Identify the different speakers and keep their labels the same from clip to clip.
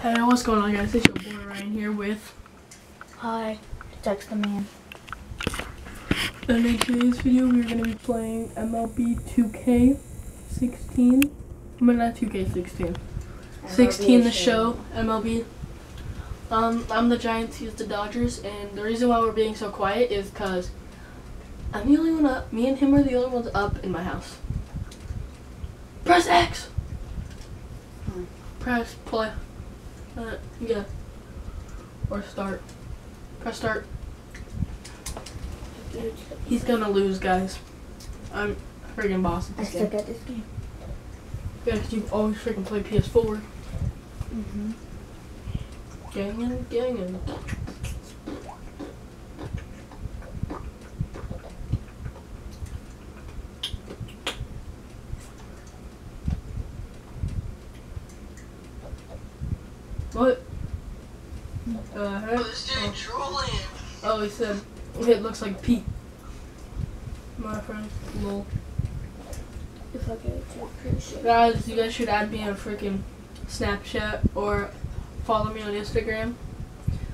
Speaker 1: Hey, what's going on, guys? It's your boy Ryan here with.
Speaker 2: Hi, text the man.
Speaker 1: And in today's video, we're gonna be playing MLB 2K16. I mean, not 2K16. 16, the show, MLB. Um, I'm the Giants, he's the Dodgers, and the reason why we're being so quiet is because I'm the only one up. Me and him are the only ones up in my house. Press X!
Speaker 2: Hmm.
Speaker 1: Press play. Uh, yeah. Or start. Press start. He's gonna lose, guys. I'm freaking boss at
Speaker 2: I
Speaker 1: this
Speaker 2: suck
Speaker 1: game.
Speaker 2: at this game.
Speaker 1: Yeah, 'cause you always freaking play PS4.
Speaker 2: Mm-hmm.
Speaker 1: Gangin', gangin'. What? Uh, heck?
Speaker 3: This dude drooling.
Speaker 1: Oh, he said it looks like Pete. My friend, lol.
Speaker 2: If I get it, appreciate
Speaker 1: Guys, you guys should add me on freaking Snapchat or follow me on Instagram.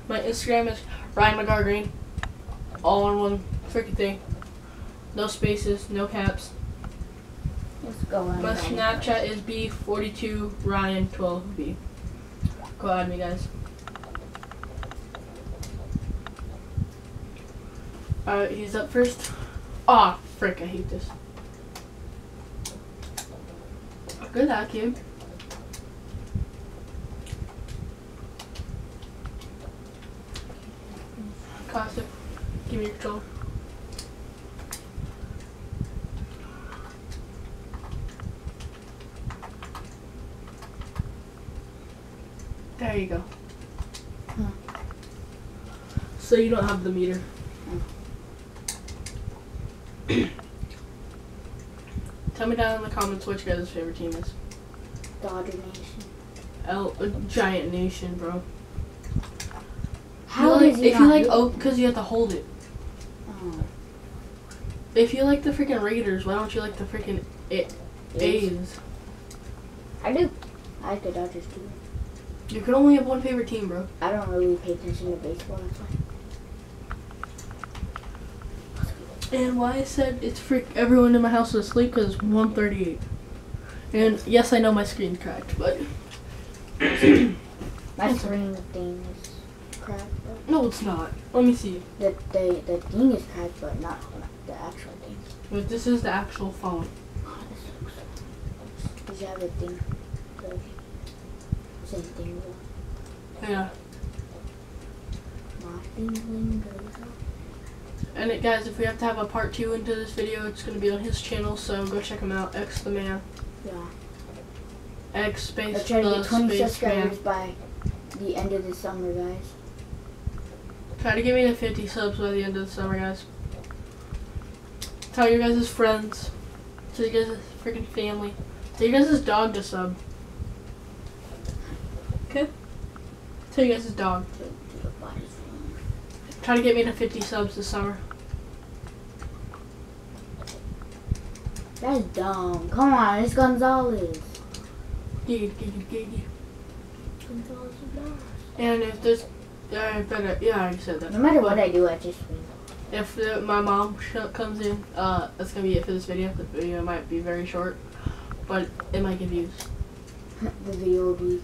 Speaker 1: My Instagram is Ryan McGar Green. All in one freaking thing. No spaces, no caps.
Speaker 2: Let's go on.
Speaker 1: My. Snapchat is B42 Ryan12B. Go add me, guys. Alright, he's up first. Aw, frick, I hate this. Good luck, kid. Classic. Give me your control. There you go.
Speaker 2: Huh.
Speaker 1: So you don't have the meter. Tell me down in the comments what your guys' favorite team is.
Speaker 2: Dodger Nation.
Speaker 1: L a giant nation, bro.
Speaker 2: How
Speaker 1: you like, if you like oh, because you have to hold it.
Speaker 2: Oh,
Speaker 1: If you like the freaking Raiders, why don't you like the freaking
Speaker 2: A's.
Speaker 1: A's?
Speaker 2: I do. I like the Dodgers too.
Speaker 1: You can only have one favorite team, bro.
Speaker 2: I don't really pay attention to baseball. That's why.
Speaker 1: And why I said it's freak everyone in my house is asleep because it's 138. And yes, I know my screen's cracked, but
Speaker 2: My screen thing is cracked.
Speaker 1: No, it's not. Let me see.
Speaker 2: the, the the thing is cracked, but not the actual thing.
Speaker 1: But this is the actual phone.
Speaker 2: Did you have the thing? Same thing.
Speaker 1: Yeah.
Speaker 2: My thing up.
Speaker 1: And it, guys, if we have to have a part two into this video, it's gonna be on his channel, so go check him out. X the man.
Speaker 2: Yeah.
Speaker 1: X space
Speaker 2: Let's try to get 20
Speaker 1: space man.
Speaker 2: subscribers by the end of the summer, guys.
Speaker 1: Try to get me to 50 subs by the end of the summer, guys. Tell your guys' friends. Tell you guys' freaking family. Tell your guys' dog to sub. Okay? Tell your guys' dog.
Speaker 2: To, to the body form.
Speaker 1: Try to get me to 50 subs this summer.
Speaker 2: That's dumb. Come on, it's Gonzalez.
Speaker 1: Giggity, giggity, giggity.
Speaker 2: Gonzalez.
Speaker 1: And if this, Yeah, I better. Yeah, I already said that.
Speaker 2: No matter
Speaker 1: But
Speaker 2: what I do, I just win.
Speaker 1: If the, my mom sh- comes in, uh, that's gonna be it for this video. The video might be very short, but it might get views.
Speaker 2: the video will be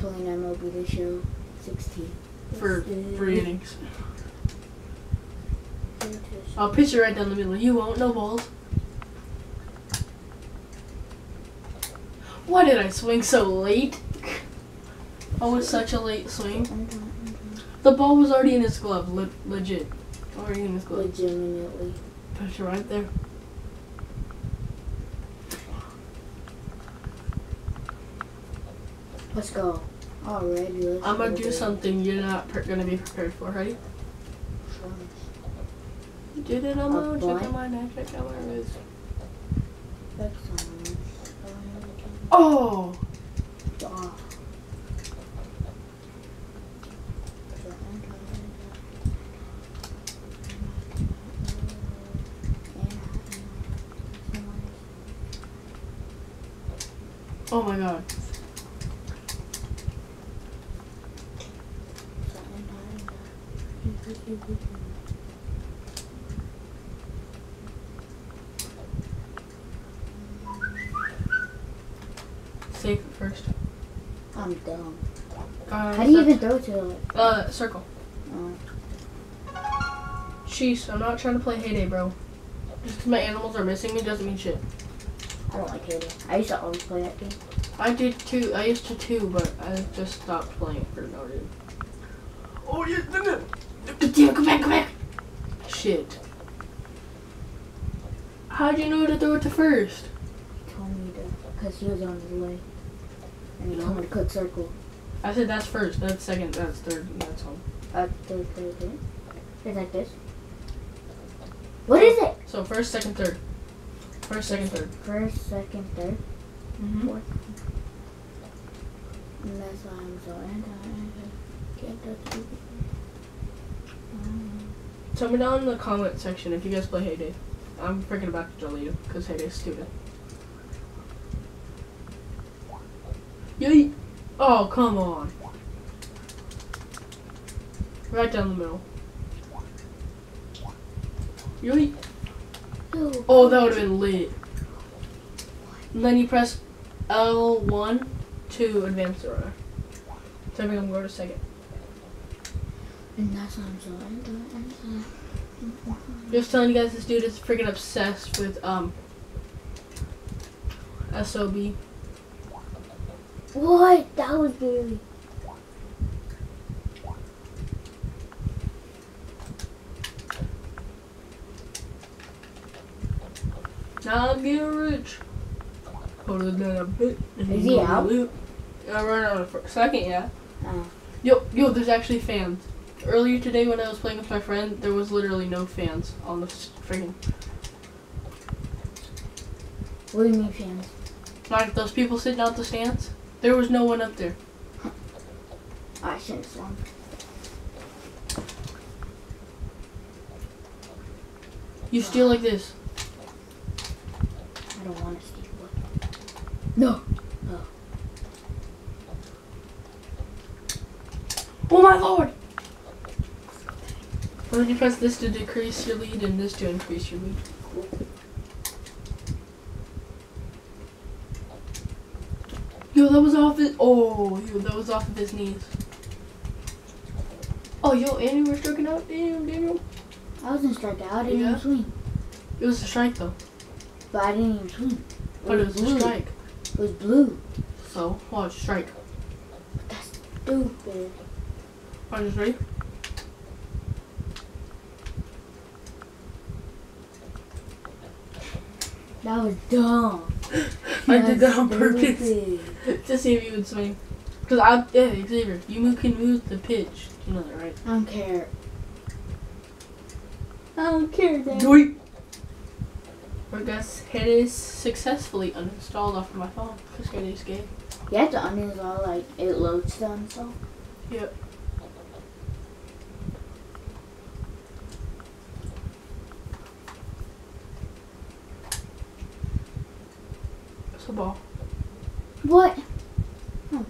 Speaker 2: playing MLB The Show 16.
Speaker 1: For three innings. I'll pitch it right down the middle. You won't, no balls. Why did I swing so late? Oh, it's such a late swing. The ball was already in his glove, le- legit. Already in his glove.
Speaker 2: Legitimately.
Speaker 1: Pitch it right there.
Speaker 2: Let's go. Let's
Speaker 1: I'm gonna do something you're not gonna be prepared for. Ready?
Speaker 2: Sure.
Speaker 1: You did it on my own. Check out my neck. Check out my wrist.
Speaker 2: That's on.
Speaker 1: Oh!
Speaker 2: Oh.
Speaker 1: Oh my god. Safe first.
Speaker 2: I'm dumb.
Speaker 1: Uh,
Speaker 2: How do you even throw to it?
Speaker 1: Uh, circle.
Speaker 2: Oh.
Speaker 1: Sheesh, I'm not trying to play Hay Day, bro. Just 'cause my animals are missing me doesn't mean shit.
Speaker 2: I don't like Hay Day. I used to always play that game.
Speaker 1: I did too. I used to too, but I just stopped playing for no reason. Oh, yeah, no, no. Damn, come back, come back. Shit. How'd you know to throw it to first?
Speaker 2: He told me to, because he was on his way. And he
Speaker 1: No.
Speaker 2: told me to click circle.
Speaker 1: I said that's first, that's second, that's third, and that's home.
Speaker 2: Uh, third, third, third. It's like this. What is it?
Speaker 1: So first, second, third. First, second, third.
Speaker 2: First, second, third,
Speaker 1: Mm-hmm.
Speaker 2: fourth. And that's why I'm so anti. Can't touch it.
Speaker 1: Tell me down in the comment section if you guys play Hay Day. I'm freaking about to delete you because Hay Day's stupid. Yay! Oh, come on. Right down the middle.
Speaker 2: No.
Speaker 1: Oh, that would have been lit. And then you press L1 to advance the runner. So I'm gonna go to second.
Speaker 2: And that's why I'm anti.
Speaker 1: Just telling you guys, this dude is freaking obsessed with um SOB.
Speaker 2: What? That was barely.
Speaker 1: Now I'm getting rich. Hold it down a bit.
Speaker 2: Is he out?
Speaker 1: loot. Yeah, right on the first, second, yeah.
Speaker 2: Oh.
Speaker 1: Yo, yo, there's actually fans. Earlier today when I was playing with my friend, there was literally no fans on the freaking.
Speaker 2: What do you mean, fans?
Speaker 1: Like those people sitting out the stands. There was no one up there.
Speaker 2: I shouldn't have swung.
Speaker 1: You steal like this.
Speaker 2: I don't want to steal. No.
Speaker 1: Oh, oh my lord! Then you press this to decrease your lead and this to increase your lead. Yo, that was off his. Oh, yo, that was off of his knees. Oh, yo, and you were striking out. Damn, damn.
Speaker 2: I wasn't strike out. I didn't
Speaker 1: Yeah?
Speaker 2: even swing.
Speaker 1: It was a strike though,
Speaker 2: But I didn't even swing.
Speaker 1: but it was a strike.
Speaker 2: It was blue.
Speaker 1: So watch strike.
Speaker 2: That's stupid.
Speaker 1: Watch this ready.
Speaker 2: That was dumb.
Speaker 1: I did that on purpose to see if you would swing. Cause I yeah Xavier, you move, can move the pitch. You know that right?
Speaker 2: I don't care. I don't care, Dad.
Speaker 1: Doink. Guys, it is successfully uninstalled off of my phone. Cause it is gay.
Speaker 2: You have to uninstall, like, it loads to uninstall.
Speaker 1: Yep. It's a ball.
Speaker 2: What? Oh.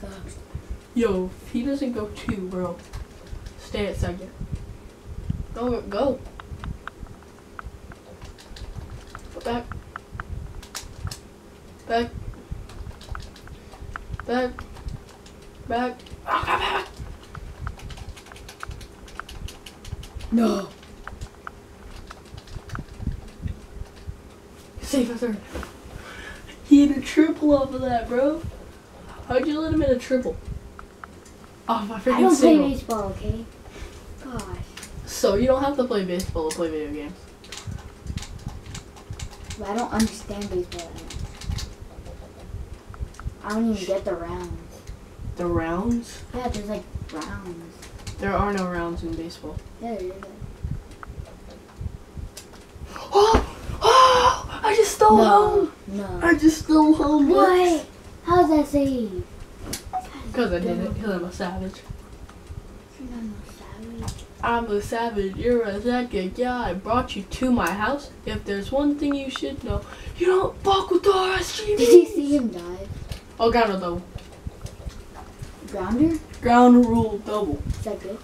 Speaker 2: Gosh.
Speaker 1: Yo, if he doesn't go two, bro, stay at second. Go, go. Back. Back. Back. Back. Come back.
Speaker 2: No.
Speaker 1: Safe as third. He had a triple off of that, bro. How'd you let him in a triple? Off my
Speaker 2: I don't play
Speaker 1: single.
Speaker 2: baseball, okay? Gosh.
Speaker 1: So you don't have to play baseball to play video games.
Speaker 2: But I don't understand baseball. I don't even get the rounds.
Speaker 1: The rounds?
Speaker 2: Yeah, there's like rounds.
Speaker 1: There are no rounds in baseball.
Speaker 2: Yeah, there is.
Speaker 1: Oh! Oh! I just stole home!
Speaker 2: No.
Speaker 1: I just stole home!
Speaker 2: What? How's that save?
Speaker 1: Because I did it. Because I'm a savage.
Speaker 2: Savage.
Speaker 1: I'm a savage, you're a second. Yeah, I brought you to my house. If there's one thing you should know, you don't fuck with the RSG.
Speaker 2: Did you see him dive?
Speaker 1: Oh, ground rule double.
Speaker 2: Grounder?
Speaker 1: Ground rule double.
Speaker 2: Is that good?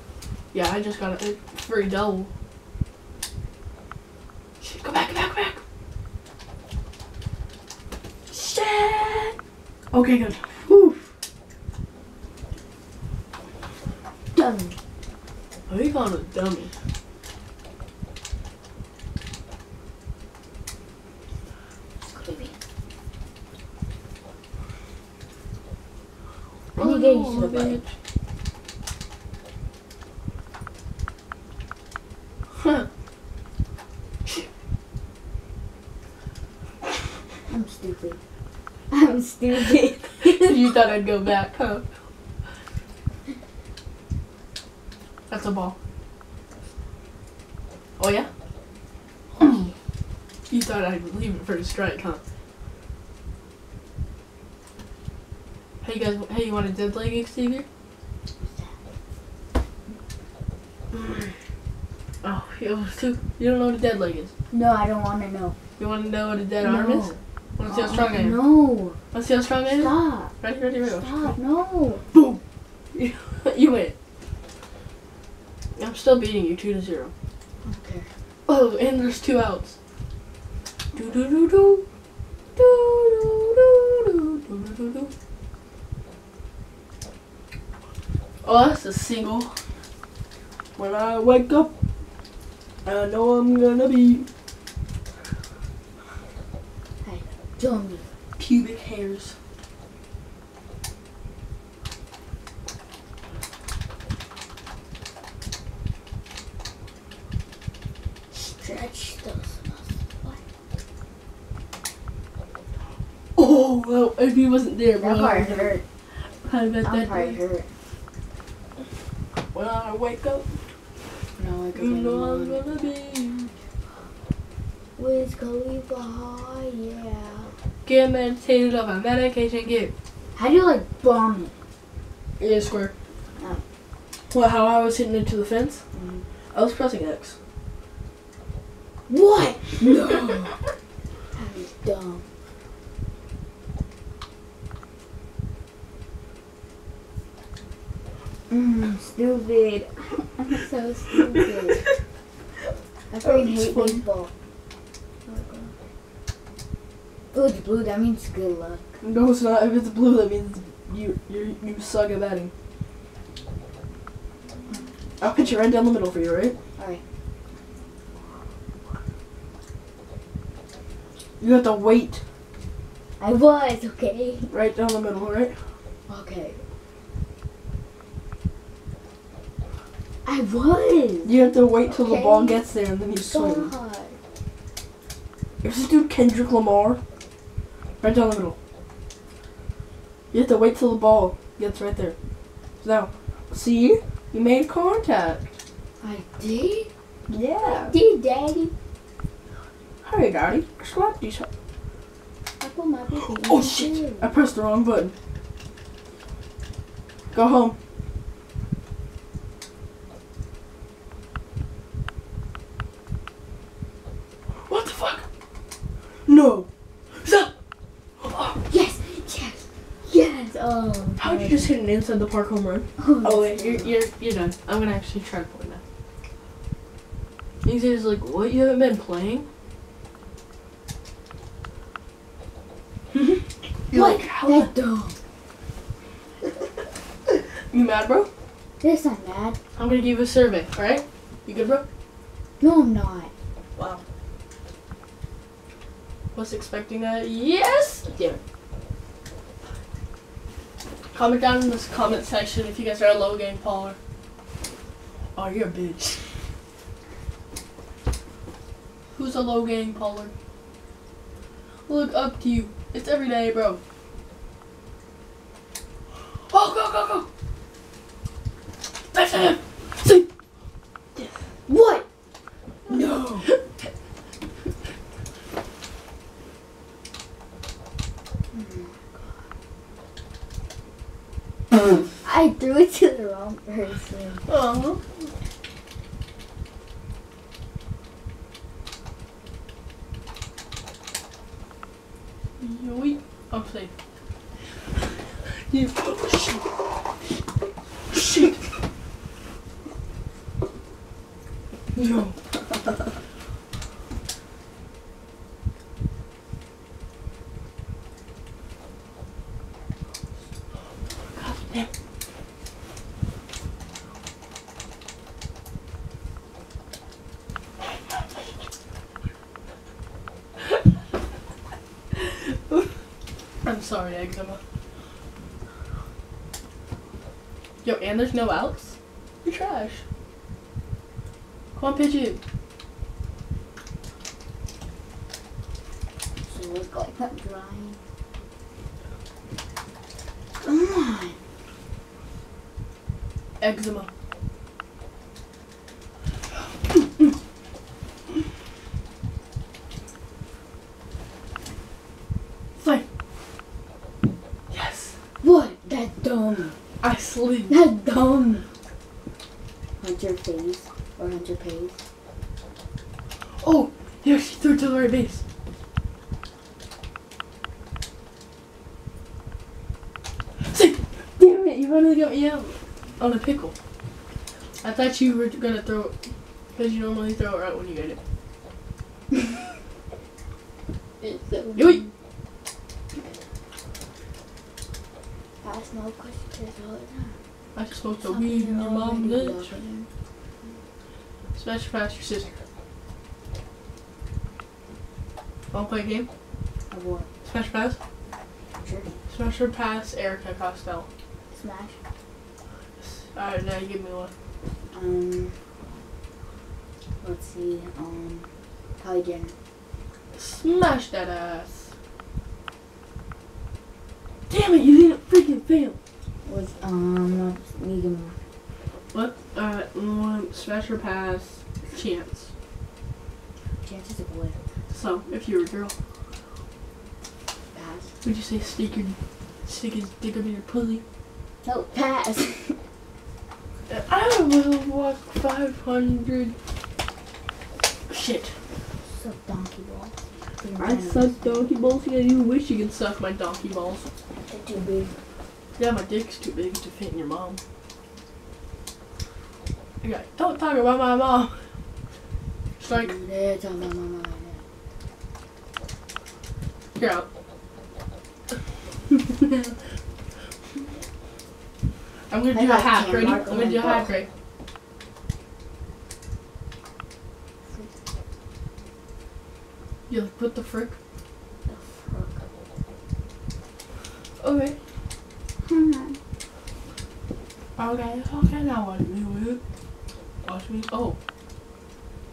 Speaker 1: Yeah, I just got a free double. Shit, go back, go back, go back. Shit. Okay, good. Whew.
Speaker 2: Done.
Speaker 1: Oh, you called a dummy.
Speaker 2: Need to get used to the bike.
Speaker 1: Huh.
Speaker 2: I'm stupid. I'm stupid.
Speaker 1: you thought I'd go back, huh? A ball. Oh yeah? you thought I'd leave it for a strike, huh? Hey you guys, hey you want a dead leg Xavier? Mm. Oh, you, too, you don't know what a dead leg is.
Speaker 2: no, I don't want to know.
Speaker 1: You want to know what a dead
Speaker 2: no.
Speaker 1: arm is? Want to see how strong I am?
Speaker 2: No.
Speaker 1: To see how strong I am?
Speaker 2: Stop.
Speaker 1: Ready, ready, ready.
Speaker 2: Stop. No.
Speaker 1: Boom! you win. I'm still beating you two to zero.
Speaker 2: Okay.
Speaker 1: Oh, and there's two outs. Do do do do. Do do do do do do do. Oh, that's a single. When I wake up, I know I'm gonna be Hey,
Speaker 2: Dummy.
Speaker 1: pubic hairs.
Speaker 2: Stretch those muscles.
Speaker 1: Oh, well, if he wasn't there, bro.
Speaker 2: That part hurt.
Speaker 1: I bet
Speaker 2: That
Speaker 1: that
Speaker 2: part hurt.
Speaker 1: When I wake up,
Speaker 2: No, I
Speaker 1: you know I'm gonna be.
Speaker 2: Wiz Khalifa, yeah.
Speaker 1: Get meditated off a medication, get
Speaker 2: How do you like bomb it?
Speaker 1: Yeah, square.
Speaker 2: Oh.
Speaker 1: Well, how I was hitting into the fence?
Speaker 2: Mhm.
Speaker 1: I was pressing X.
Speaker 2: What? No. that is dumb. Mm, stupid. I'm so stupid. I freaking hate
Speaker 1: fun.
Speaker 2: baseball. Oh, it's blue. That means good luck.
Speaker 1: No, it's not. If it's blue, that means you you you suck at batting. I'll pitch it right down the middle for you, right?
Speaker 2: Alright.
Speaker 1: You have to wait
Speaker 2: I was okay.
Speaker 1: right down the middle, right?
Speaker 2: Okay. I was.
Speaker 1: You have to wait till the ball gets there and then you swing.
Speaker 2: God.
Speaker 1: Is this dude Kendrick Lamar? Right down the middle. You have to wait till the ball gets right there. So now, see? You made contact.
Speaker 2: I did.
Speaker 1: Yeah.
Speaker 2: Did daddy?
Speaker 1: Hey, Daddy. Slap these.
Speaker 2: I put my baby
Speaker 1: Oh shit! I pressed the wrong button. Go home. What the fuck? No. Stop.
Speaker 2: Yes, yes, yes. Oh.
Speaker 1: How'd you just hit an inside the park home run?
Speaker 2: Oh,
Speaker 1: Oh wait, you're you're you're done. I'm gonna actually try to play now. He's like, what? You haven't been playing? Mm-hmm. you're
Speaker 2: what?
Speaker 1: like, how
Speaker 2: That's dumb.
Speaker 1: You mad, bro?
Speaker 2: This not mad.
Speaker 1: I'm gonna give you a survey. All right? You good, bro?
Speaker 2: No, I'm not.
Speaker 1: Wow. Was expecting that. Yes. Damn it. Comment down in this comment section if you guys are a low game caller. Oh, you're a bitch. Who's a low game caller? Look up to you. It's every day, bro. Oh, go, go, go. That's him. See.
Speaker 2: What? No. I threw it to the wrong person.
Speaker 1: Uh-huh. Yoink. I'm safe. You. Shit. Shit. Yo. God damn. I'm sorry, eczema. Yo, and there's no outs? You're trash. Come on, pitch it.
Speaker 2: So it's like that drying. Come on.
Speaker 1: Eczema. Play. Yes.
Speaker 2: What? That's dumb.
Speaker 1: I sleep.
Speaker 2: That's dumb. Hunter phase or Hunter pays.
Speaker 1: Oh, yeah, she threw it to the right base. See, damn it, you finally got me out on a pickle. I thought you were gonna throw it because you normally throw it right when you get it.
Speaker 2: It's so
Speaker 1: Yoink.
Speaker 2: I smoke questions all the time.
Speaker 1: Smoked a weed in your mom's lunch. Smash past your sister. Wanna play a game?
Speaker 2: Of what?
Speaker 1: Smash pass?
Speaker 2: Sure.
Speaker 1: Smash or pass Erica Costello.
Speaker 2: Smash.
Speaker 1: Alright, now you give me one.
Speaker 2: Um. Let's see. Um. Kylie Jenner.
Speaker 1: Smash that ass. Damn it, you didn't freaking fail.
Speaker 2: Was um. Moore.
Speaker 1: What? One smash or pass chance.
Speaker 2: Chance is a boy.
Speaker 1: So, if you were a girl,
Speaker 2: Pass.
Speaker 1: would you say stick your stick his dick up in your pussy?
Speaker 2: No, pass.
Speaker 1: I will walk 500. Shit.
Speaker 2: Suck donkey balls.
Speaker 1: I suck donkey balls. Yeah, you wish you could suck my donkey balls.
Speaker 2: They're too big.
Speaker 1: Yeah, my dick's too big to fit in your mom. Okay, don't talk about my mom. Strike.
Speaker 2: They're talking about my mama right.
Speaker 1: You're out. I'm gonna do a hack. Ready? I'm gonna do a hack.
Speaker 2: book.
Speaker 1: Right? You like, put the frick.
Speaker 2: The fuck?
Speaker 1: Okay.
Speaker 2: Hmm.
Speaker 1: Okay. Okay. Now watch me. Will. Watch me. Oh.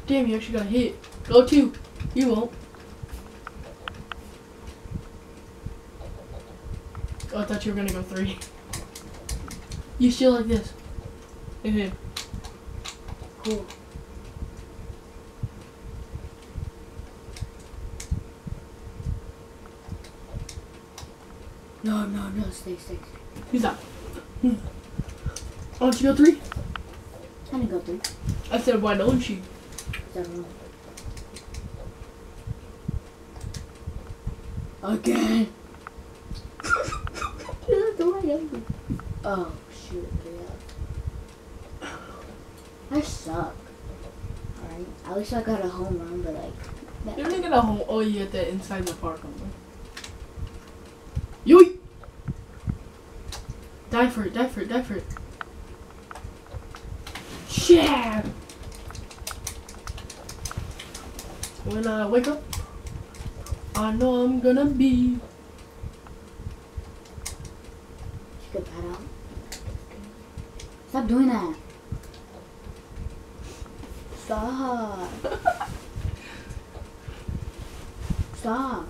Speaker 1: Damn! You actually got hit. Go two. You won't. Oh, I thought you were gonna go three. You still like this. Hit him.
Speaker 2: Cool. No, no, no, stay, stay.
Speaker 1: Who's that? Hmm. Oh, why don't you go three?
Speaker 2: I'm gonna go three.
Speaker 1: I said, why don't you?
Speaker 2: Seven. Again. oh shoot! Yeah. I suck. Alright. At least I got a home run, but like.
Speaker 1: You're gonna get a home. Oh, you get that inside the park only. Yoink! Die for it, die for it, die for it. Shit! When I wake up, I know I'm gonna be.
Speaker 2: Could pat out. Stop doing that. Stop. Stop.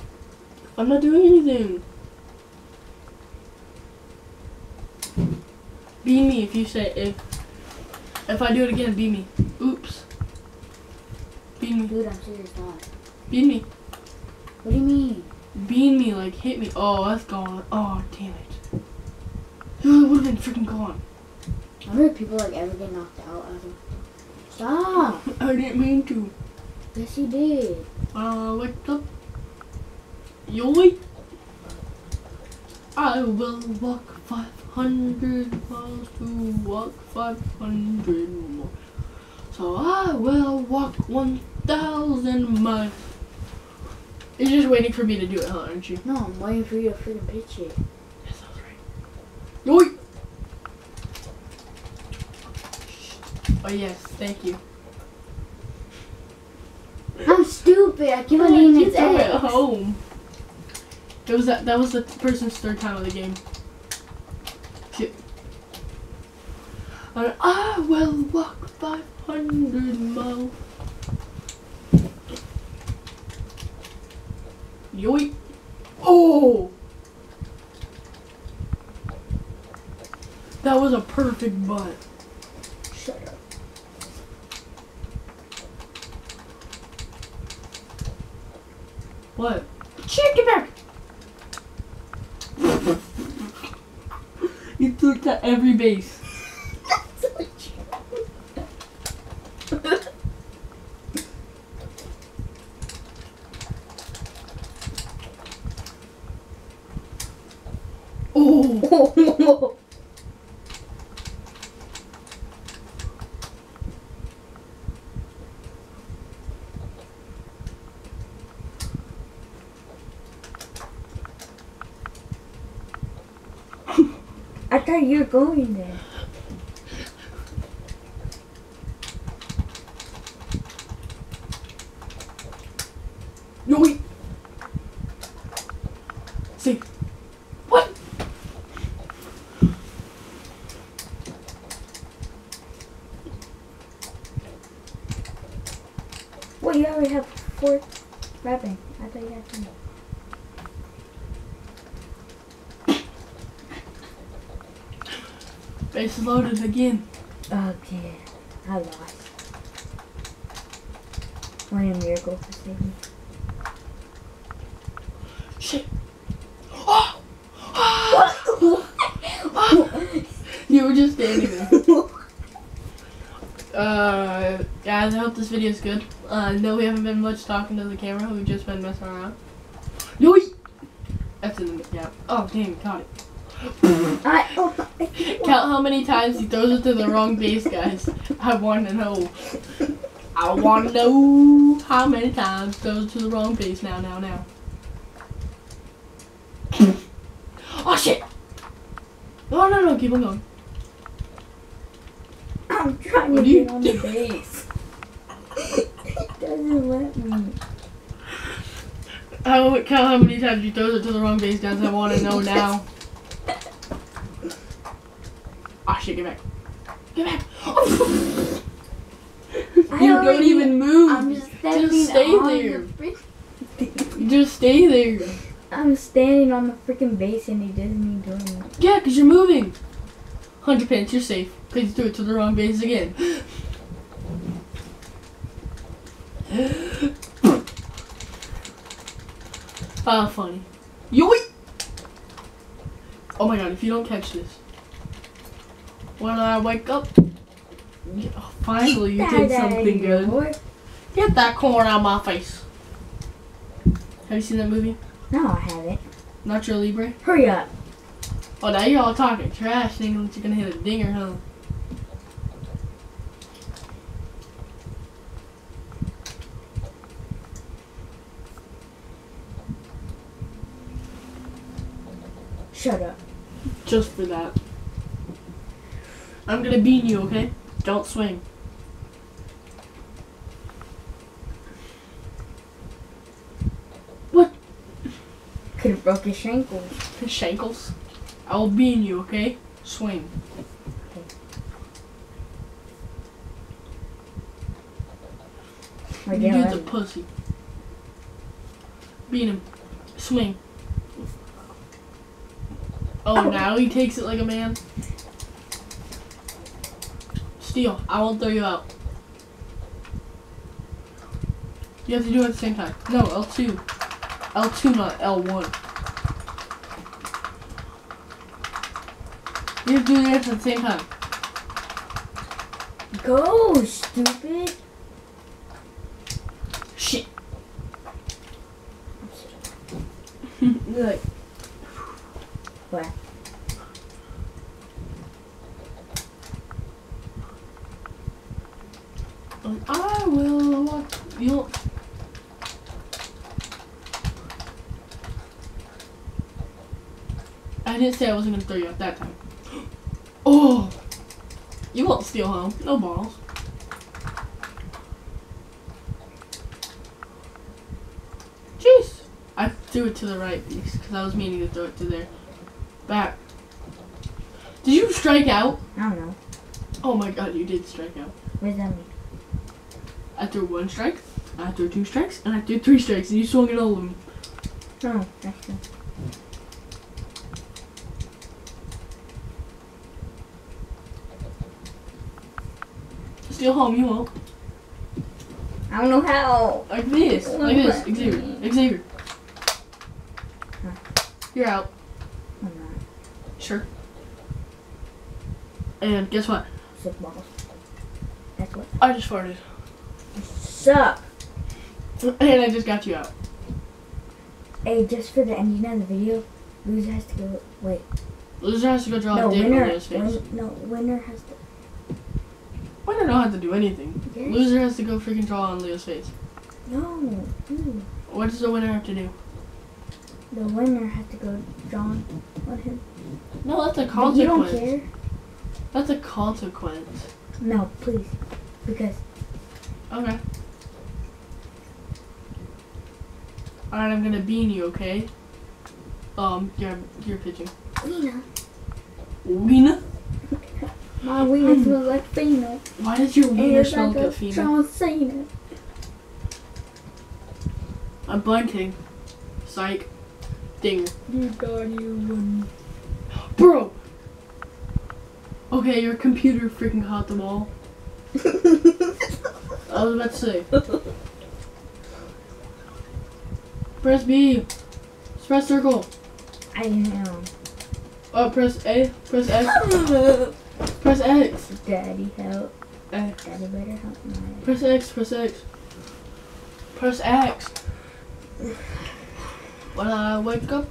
Speaker 1: I'm not doing anything. Be me if you say if if I do it again. Be me. Oops. Be me.
Speaker 2: Dude, I'm serious. Stop.
Speaker 1: Be me.
Speaker 2: What do you mean?
Speaker 1: Bean me, like hit me. Oh, that's gone. Oh, damn it. It would have been freaking gone.
Speaker 2: I wonder if people like ever get knocked out. As a... Stop.
Speaker 1: I didn't mean to.
Speaker 2: Yes, you did.
Speaker 1: Uh, what the? Yoink. I will walk 500 miles to walk 500 more. So I will walk 1,000 miles. You're just waiting for me to do it, huh, aren't you?
Speaker 2: No, I'm waiting for you to freaking pitch it.
Speaker 1: That sounds right. Yoink! Oh yes, thank you.
Speaker 2: I'm stupid. I keep on eating its eggs.
Speaker 1: home. It was that. That was the person's third time of the game. Shit. Uh, I will walk 500 miles. Yoink! Oh! That was a perfect butt.
Speaker 2: Shut up.
Speaker 1: What? Shit, get back! you took it to every base.
Speaker 2: I thought you were going there.
Speaker 1: Yoink! See? What?
Speaker 2: Well, you already have four wrapping. I thought you had three.
Speaker 1: Base loaded again.
Speaker 2: Okay, I lost. Only a miracle save me.
Speaker 1: Shit. you were just standing there. Uh, guys, I hope this video is good. Uh, know we haven't been much talking to the camera. We've just been messing around. Yoink! That's in the yeah. Oh, damn, caught it.
Speaker 2: I, oh,
Speaker 1: Count how many times he throws it to the wrong base, guys. I want to know. I want to know how many times throws it to the wrong base. Now, now, now. oh shit! No, no, no, keep on going.
Speaker 2: I'm trying
Speaker 1: What
Speaker 2: to get on the base. it doesn't let me.
Speaker 1: How, count how many times he throws it to the wrong base, guys. I want to know now. Ah shit, get back. Get back. you don't even move.
Speaker 2: I'm standing
Speaker 1: Just stay
Speaker 2: on
Speaker 1: there.
Speaker 2: the
Speaker 1: just stay there.
Speaker 2: I'm standing on the freaking base and he doesn't even doing it.
Speaker 1: Yeah, because you're moving. 100 pins, you're safe. Please do it to the wrong base again. Ah, funny. Yoink! Oh my god, if you don't catch this. When I wake up. Finally, you did something good. Get that corn out of my face. Have you seen that movie?
Speaker 2: No, I haven't.
Speaker 1: Nacho Libre?
Speaker 2: Hurry up.
Speaker 1: Oh, now you're all talking trash, thinking that you're gonna hit a dinger, huh?
Speaker 2: Shut up.
Speaker 1: Just for that. I'm gonna bean you, okay? Don't swing. What?
Speaker 2: Could have broke his ankles.
Speaker 1: Shankles. I will bean you, okay? Swing.
Speaker 2: Like,
Speaker 1: You
Speaker 2: yeah,
Speaker 1: dude's a pussy. Beat him. Swing. Oh, now he takes it like a man. Steal. I won't throw you out. You have to do it at the same time. No, L2. L2, not L1. You have to do it at the same time.
Speaker 2: Go, stupid.
Speaker 1: Shit. You're like,
Speaker 2: Where?
Speaker 1: And I will walk. You. I didn't say I wasn't gonna throw you out that time. Oh, you won't steal home. No balls. Jeez, I threw it to the right because I was meaning to throw it to there. Back. Did you strike out?
Speaker 2: I don't know.
Speaker 1: Oh my god, you did strike out.
Speaker 2: What does that mean?
Speaker 1: I threw one strike, I threw two strikes, and I threw three strikes, and you swung at all of them.
Speaker 2: Oh, that's good.
Speaker 1: Steal home, you won't.
Speaker 2: I don't know how.
Speaker 1: Like this, like this, Xavier, Xavier. You're out.
Speaker 2: I'm not.
Speaker 1: Sure. And guess what?
Speaker 2: Sick balls. That's what.
Speaker 1: I just farted.
Speaker 2: Suck.
Speaker 1: And I just got you out.
Speaker 2: Hey, just for the ending of the video, loser has to go. Wait.
Speaker 1: Loser has to go draw
Speaker 2: no,
Speaker 1: a dick on
Speaker 2: winner.
Speaker 1: his face.
Speaker 2: Win, no, winner has to.
Speaker 1: Don't have to do anything.
Speaker 2: Yes.
Speaker 1: Loser has to go freaking draw on Leo's face.
Speaker 2: No.
Speaker 1: What does the winner have to do?
Speaker 2: The winner has to go draw on him.
Speaker 1: No, that's a
Speaker 2: But you don't
Speaker 1: consequence.
Speaker 2: care?
Speaker 1: That's a consequence.
Speaker 2: No, please. Because
Speaker 1: Okay. Alright, I'm gonna bean you, okay? Um, you're, you're pitching.
Speaker 2: Lena.
Speaker 1: Wiener?
Speaker 2: My wiener smells hmm. like Fina.
Speaker 1: Why does your wiener smell
Speaker 2: like
Speaker 1: like
Speaker 2: a
Speaker 1: a female?
Speaker 2: John Cena.
Speaker 1: I'm bunting. Psych. Dinger.
Speaker 2: You got you one.
Speaker 1: Bro! Okay, your computer freaking caught the ball. I was about to say. Press B. Press circle.
Speaker 2: I am.
Speaker 1: Oh, press A. Press X. Press X.
Speaker 2: Daddy help.
Speaker 1: X.
Speaker 2: Daddy better help my.
Speaker 1: Press X. Press X. Press X. When I wake up,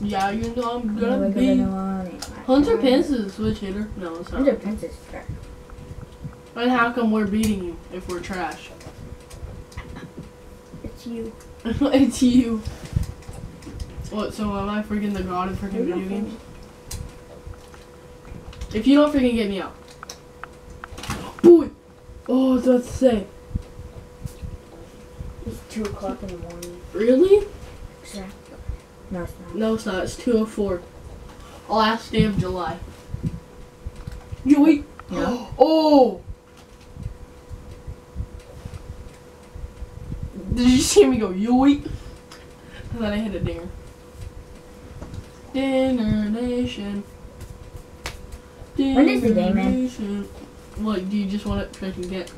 Speaker 1: yeah, you know I'm gonna be.
Speaker 2: gonna want it.
Speaker 1: Hunter Pence is a switch hitter. No, it's not.
Speaker 2: Hunter Pence is trash.
Speaker 1: And how come we're beating you if we're trash?
Speaker 2: It's you.
Speaker 1: it's you. What, so am I freaking the god of freaking video games? If you don't freaking get me out. Boy! Oh, I was about to say.
Speaker 2: It's two o'clock in the morning.
Speaker 1: Really?
Speaker 2: Exactly. No, it's not.
Speaker 1: No, it's not. It's 204. Last day of July. You wait.
Speaker 2: No.
Speaker 1: Oh! Did you see me go, yoink? And then I hit a dinger. Dinger Nation.
Speaker 2: When is the game, man?
Speaker 1: What, do you just want to freaking get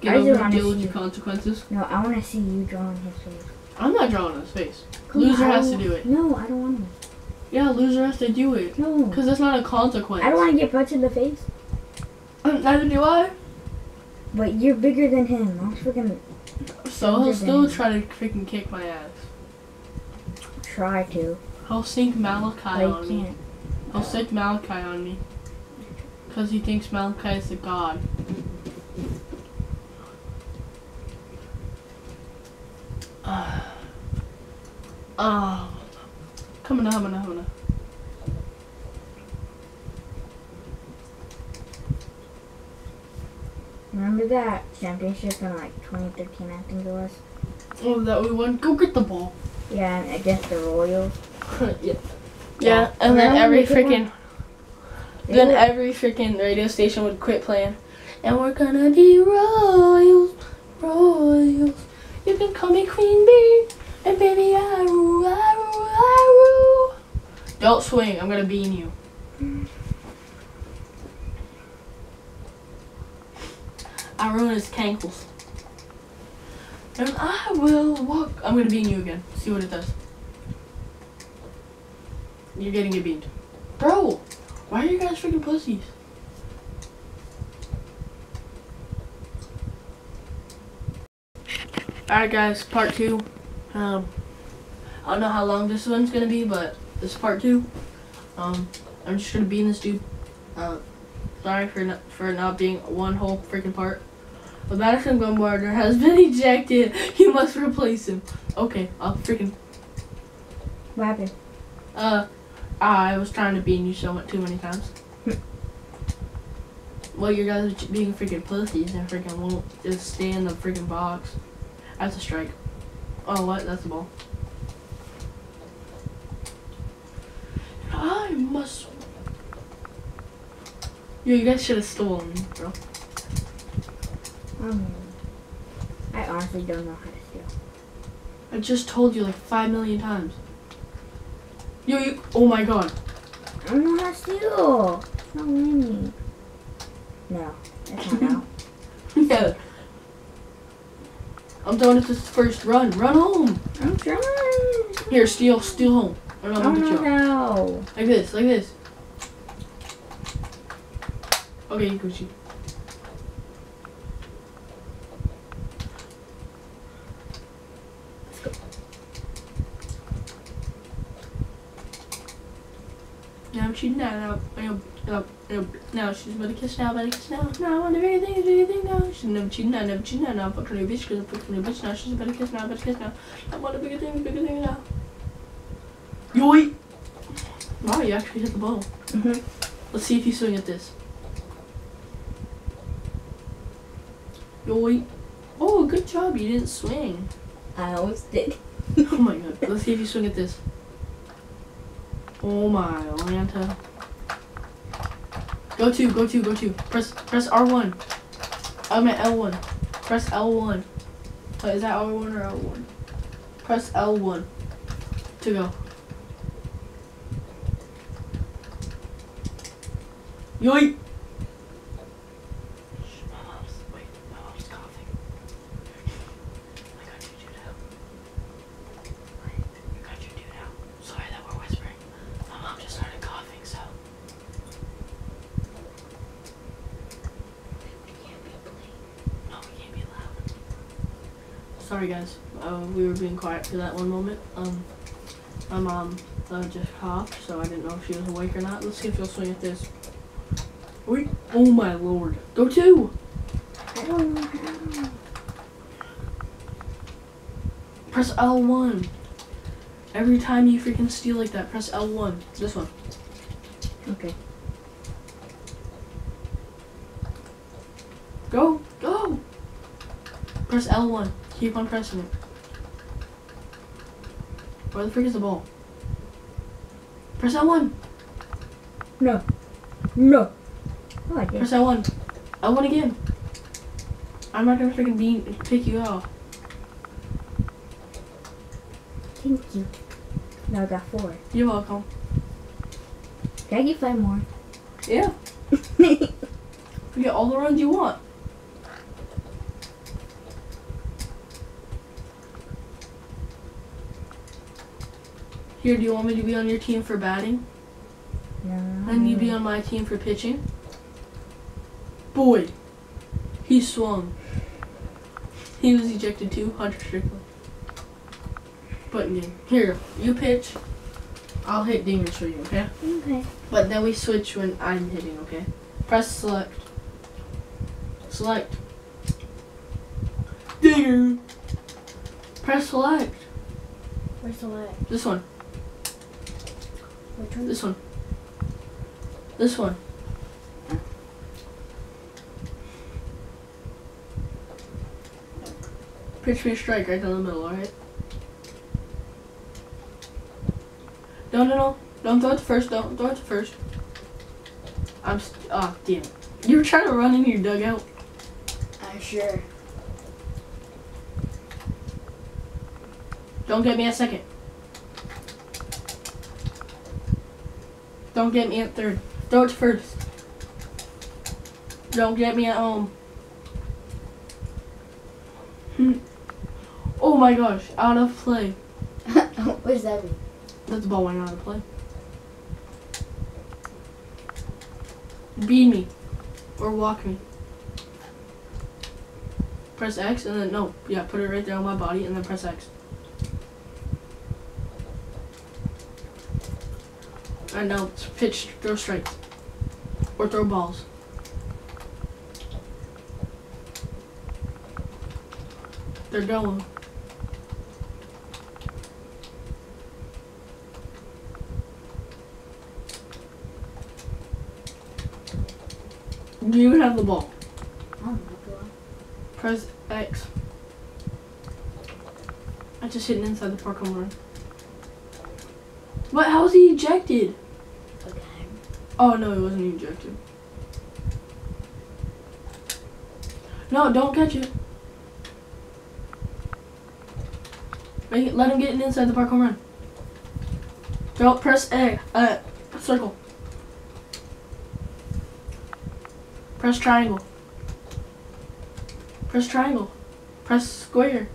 Speaker 1: get
Speaker 2: I
Speaker 1: over deal with your consequences?
Speaker 2: No, I want to see you drawing his face.
Speaker 1: I'm not drawing his face. Loser has to
Speaker 2: don't-
Speaker 1: it.
Speaker 2: No, I don't want to.
Speaker 1: Yeah, loser has to do it.
Speaker 2: No.
Speaker 1: Because that's not a consequence.
Speaker 2: I don't want to get punched in the face.
Speaker 1: Um, neither do I.
Speaker 2: But you're bigger than him. I'm freaking
Speaker 1: So he'll still try to freaking kick my ass.
Speaker 2: try to.
Speaker 1: He'll sink Malachi
Speaker 2: you
Speaker 1: on me. He'll sink Malachi on me. Because he thinks Malachi is the god. Ah. Ah. Coming up, coming up, coming up.
Speaker 2: Remember that championship in like 2013, I think it was?
Speaker 1: Oh, that we won. Go get the ball.
Speaker 2: Yeah, against the Royals.
Speaker 1: yeah. Yeah, and then every
Speaker 2: they did one?
Speaker 1: freaking
Speaker 2: They
Speaker 1: then every freaking radio station would quit playing. And we're gonna be royals, royals. You can call me Queen Bee, and baby I rule, I rule, I rule. Don't swing. I'm gonna bean you. I ruin his cankles. And I will walk. I'm gonna bean you again. See what it does. You're getting it beat. Bro, why are you guys freaking pussies? Alright guys, part two. Um I don't know how long this one's gonna be, but this is part two. Um, I'm just gonna be in this dude. Uh, sorry for not, for not being one whole freaking part. The Madison Bumgarner has been ejected. You must replace him. Okay, I'll freaking.
Speaker 2: What happened?
Speaker 1: Uh, I was trying to bean you so much too many times. well, you guys are being freaking pussies and freaking won't just stay in the freaking box. That's a strike. Oh, what? That's the ball. I must. Yo, you guys should have stolen, bro.
Speaker 2: Um, I honestly don't know how to steal.
Speaker 1: I just told you like five million times. Yo, you. Oh my god.
Speaker 2: I don't know how to steal. It's not winning. No, that's not out.
Speaker 1: yeah. I'm done with this first run. Run home.
Speaker 2: I'm trying.
Speaker 1: Here, steal, steal home.
Speaker 2: I don't know
Speaker 1: get oh, you.
Speaker 2: how.
Speaker 1: Like this, like this. Okay, you go shoot. Now I'm shooting now. Now, now, now, now she's about to kiss now, about to kiss now. Now I want to do anything, do anything now. She's never cheating now, never cheating now. Now I'm fucking her bitch because I'm fucking her bitch now. She's about to kiss now, about to kiss now. I want a bigger thing, bigger thing now. Yoink! Wow, you actually hit the ball.
Speaker 2: Mhm.
Speaker 1: Let's see if you swing at this. Yoink. Oh, good job. You didn't swing.
Speaker 2: I almost did.
Speaker 1: Oh my god. Let's see if you swing at this. Oh my Lanta. Go to, go to, go to. Press press R1. I'm at L1. Press L1. Uh, is that R1 or L1? Press L1 to go. Yoink! Shh, my mom's, wait, my mom's coughing. I got you, Judah. I got you, Judah. Sorry that we're whispering. My mom just started coughing, so. No, we can't be loud. Sorry, guys. Uh, we were being quiet for that one moment. Um, my mom uh, just coughed, so I didn't know if she was awake or not. Let's see if you'll swing at this. Wait. Oh my lord. Go two.
Speaker 2: I don't know how.
Speaker 1: Press L1. Every time you freaking steal like that, press L1. This one.
Speaker 2: Okay.
Speaker 1: Go. Go. Press L1. Keep on pressing it. Where the frick is the ball? Press L1.
Speaker 2: No. No. Oh, I did.
Speaker 1: Press L1. L1 again. I'm not gonna freaking bean pick you off.
Speaker 2: Thank you. Now I got four.
Speaker 1: You're welcome.
Speaker 2: Can I get five more?
Speaker 1: Yeah. You get all the runs you want. Here, do you want me to be on your team for batting?
Speaker 2: no.
Speaker 1: And you be on my team for pitching? Boy, he swung. He was ejected too, Hunter Strickland. But yeah, here, you pitch. I'll hit dingers for you, okay?
Speaker 2: Okay.
Speaker 1: But then we switch when I'm hitting, okay? Press select. Select. Dinger. Press select.
Speaker 2: Where's light?
Speaker 1: This one.
Speaker 2: Which one?
Speaker 1: This one. This one. Pitch me a strike right down the middle, alright? No, no, no. Don't throw it to first. Don't throw it to first. I'm. St- oh, ah, damn. You were trying to run in your dugout.
Speaker 2: I'm sure.
Speaker 1: Don't get me a second. Don't get me at third. Throw it to first. Don't get me at home. Hmm. Oh my gosh, out of play.
Speaker 2: what does that mean?
Speaker 1: That's the ball went out of play. Beat me. Or walk me. Press X and then, no, yeah, put it right there on my body and then press X. I know. Pitch, throw strikes. Or throw balls. They're going. Do You have the ball. Press X. I just hit inside the park home run. What? How was he ejected? Oh no, he wasn't ejected. No, don't catch it. It, let him get inside the park home run. Go press A. Uh, circle. Press triangle. Press triangle. Press square.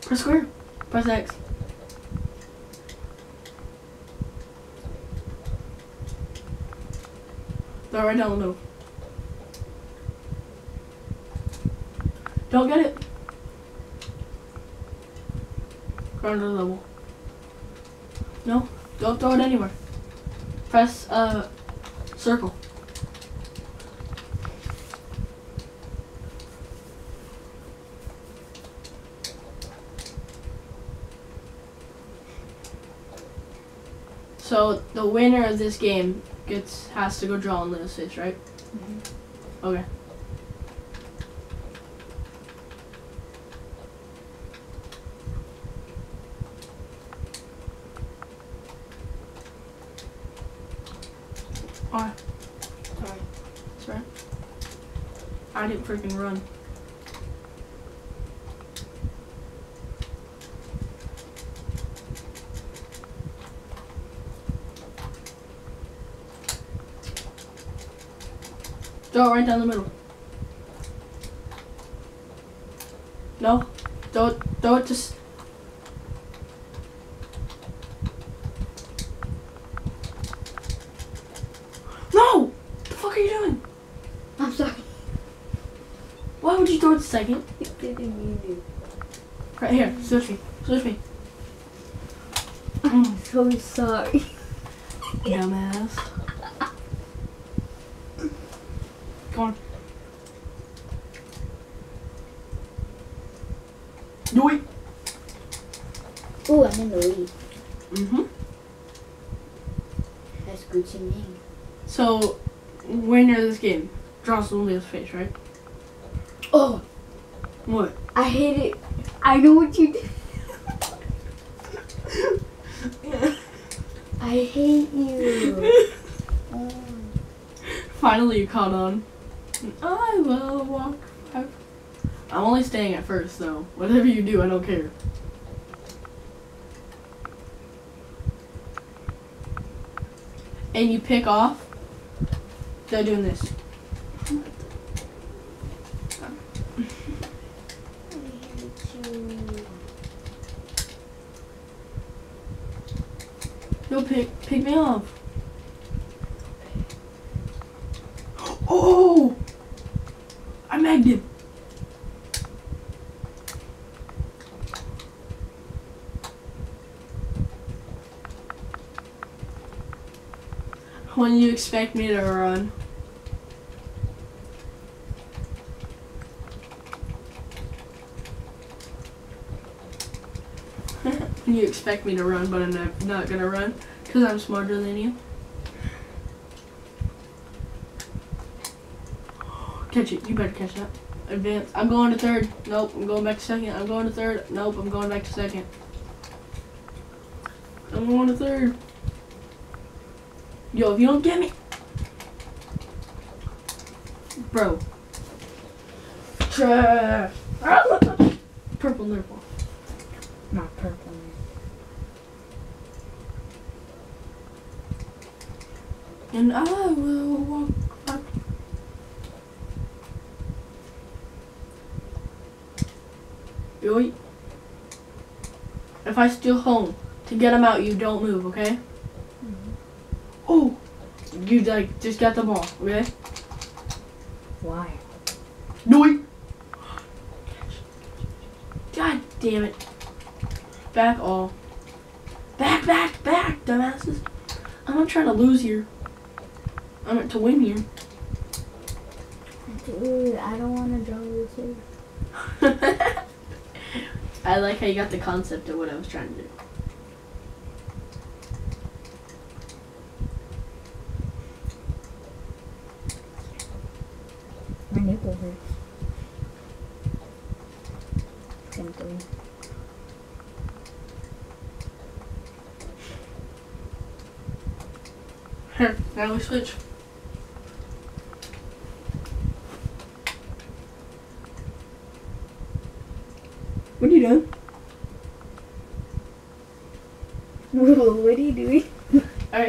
Speaker 1: Press square. Press X. Middle. Don't get it. To level. No, don't throw it anywhere. Press uh circle. So the winner of this game gets has to go draw on Leo's face, right? Mm-hmm. Okay. Alright.
Speaker 2: Sorry.
Speaker 1: Sorry. I didn't freaking run. Throw it right down the middle. No. Throw it, throw it s- No! What the fuck are you doing?
Speaker 2: I'm sorry.
Speaker 1: Why would you throw it second?
Speaker 2: I didn't mean to.
Speaker 1: Right here, switch me. Switch me. Mm,
Speaker 2: So sorry.
Speaker 1: dumbass. Come on. Do it.
Speaker 2: Oh, I'm in the lead.
Speaker 1: Mm-hmm.
Speaker 2: That's good to me.
Speaker 1: So, winner of this game draws Leo's face, right?
Speaker 2: Oh,
Speaker 1: What?
Speaker 2: I hate it. I know what you did. I hate you. Oh.
Speaker 1: Finally, you caught on. I will walk. I'm only staying at first, though. Whatever you do, I don't care. And you pick off. They're doing this. No, pick, pick me off. Oh! I megged him. When you expect me to run. when you expect me to run, but I'm not, gonna run because I'm smarter than you. Catch it. You better catch that. Advance. I'm going to third. Nope. I'm going back to second. I'm going to third. Nope. I'm going back to second. I'm going to third. Yo, if you don't get me. Bro. Trash. Ah! Purple nipple.
Speaker 2: Not purple.
Speaker 1: And I will walk back. Yo, if I steal home to get him out, you don't move, okay? Oh, you like just got the ball, okay?
Speaker 2: Why?
Speaker 1: No, it. God damn it! Back all. Back, back, back, dumbasses. I'm not trying to lose here. I'm meant to win here.
Speaker 2: Dude, I don't want to draw this here.
Speaker 1: I like how you got the concept of what I was trying to do.
Speaker 2: My nipple hurts. Simply.
Speaker 1: Here, now we switch. What are you doing?
Speaker 2: what are you doing?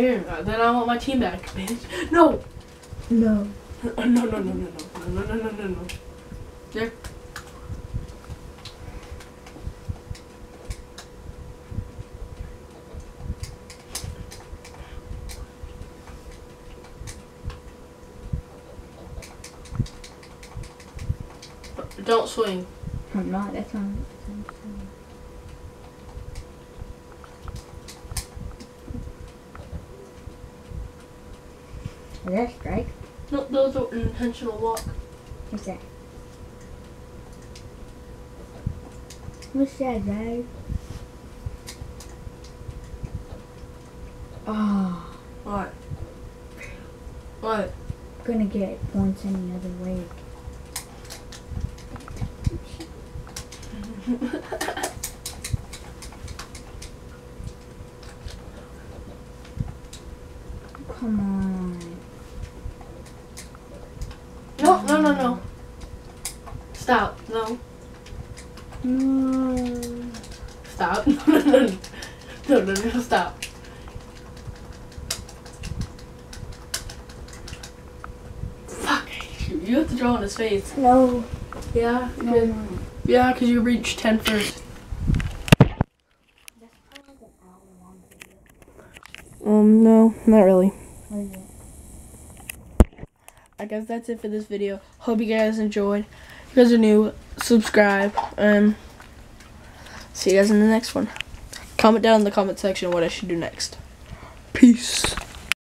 Speaker 1: Here. Uh, then I want my team back, bitch. No!
Speaker 2: No.
Speaker 1: No, no, no, no, no, no, no, no, no, no, no. There. Don't swing.
Speaker 2: I'm not. That's not. Is that a strike?
Speaker 1: No, those are intentional walk.
Speaker 2: What's that? What's that, guys? Oh,
Speaker 1: What? What?
Speaker 2: gonna get points any other way. Come on.
Speaker 1: No, no, no, no. Stop. No.
Speaker 2: No.
Speaker 1: Stop. No, no, no. No, no, no, stop. Fuck. You have to draw on his face.
Speaker 2: No.
Speaker 1: Yeah,
Speaker 2: No.
Speaker 1: good.
Speaker 2: no.
Speaker 1: Yeah, because you reached 10 first. Um, no, not really.
Speaker 2: What is it?
Speaker 1: I guess that's it for this video. Hope you guys enjoyed. If you guys are new, subscribe, and see you guys in the next one. Comment down in the comment section what I should do next. Peace.